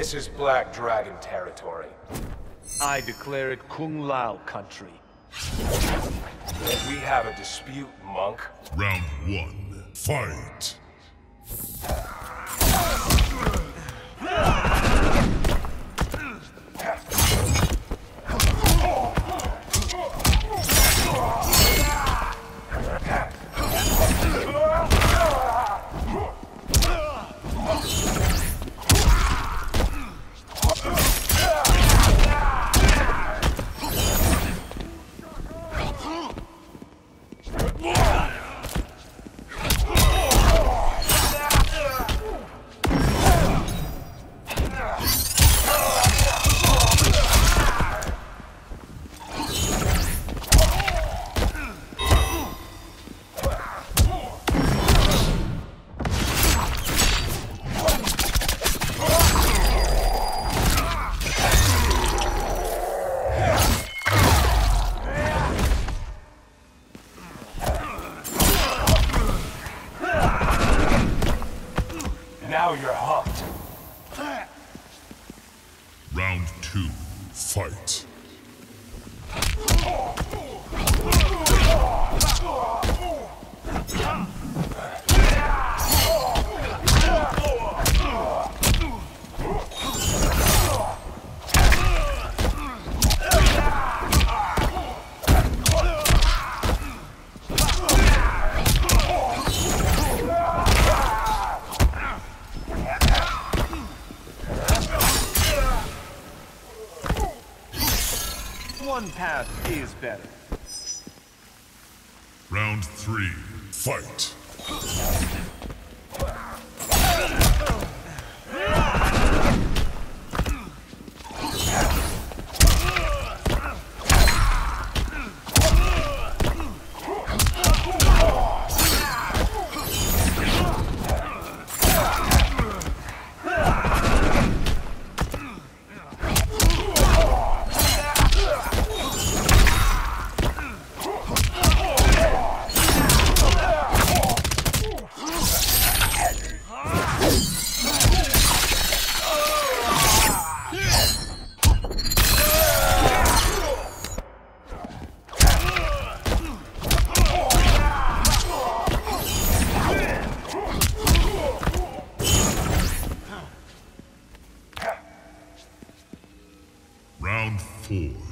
This is Black Dragon territory. I declare it Kung Lao country. We have a dispute, monk. Round one, fight! Now you're hooked. Round two, fight! Oh. One path is better. Round three, fight!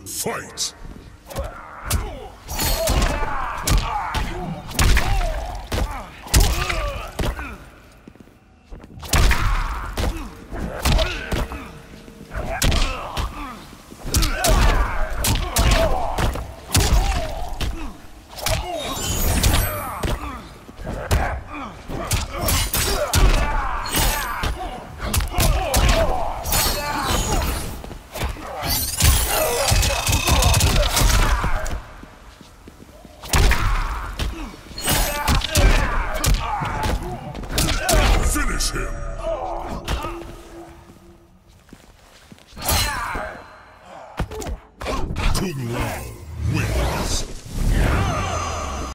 Fight! Him. Kung Lao.